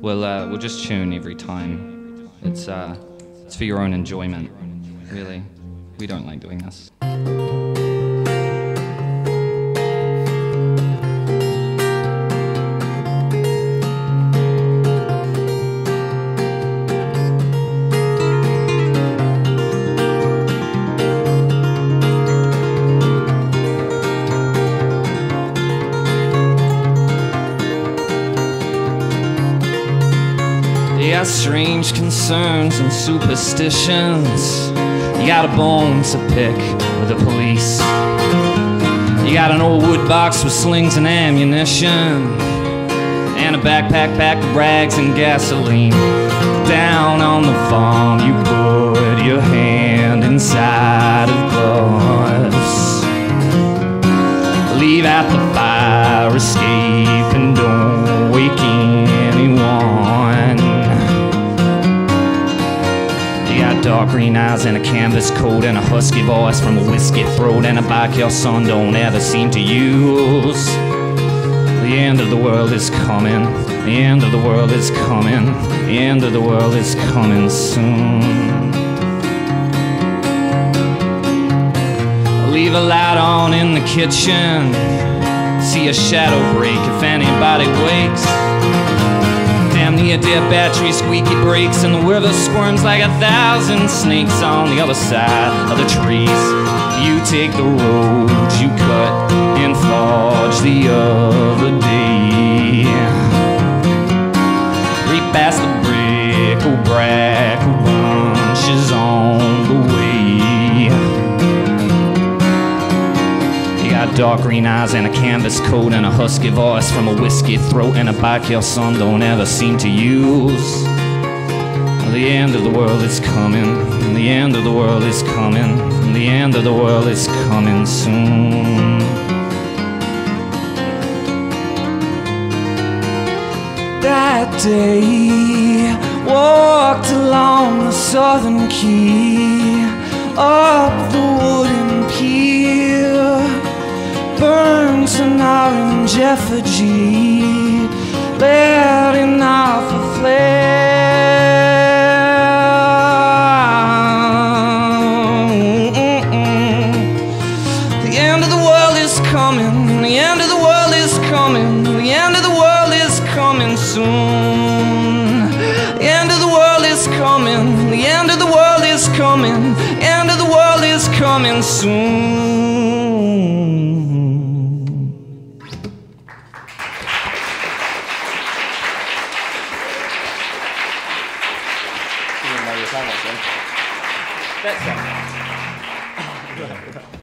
we'll uh, we'll just tune every time. It's uh, it's for your own enjoyment, really. We don't like doing this. You got strange concerns and superstitions. You got a bone to pick with the police. You got an old wood box with slings and ammunition. And a backpack packed with rags and gasoline. Down on the farm, you put your hand inside dark green eyes and a canvas coat and a husky voice from a whiskey throat and a bike your son don't ever seem to use. The end of the world is coming. The end of the world is coming. The end of the world is coming soon. Leave a light on in the kitchen. See a shadow break if anybody wakes. Damn near dead battery, squeaky brakes, and the river squirms like a thousand snakes on the other side of the trees. You take the road you cut and forge the other day. Reap past the brick or brack dark green eyes and a canvas coat and a husky voice from a whiskey throat and a bike your son don't ever seem to use. The end of the world is coming. The end of the world is coming. And the end of the world is coming soon. that day walked along the southern quay orange effigy letting off a flare. The end of the world is coming the end of the world is coming the end of the world is coming soon. The end of the world is coming the end of the world is coming end of the world is coming soon That's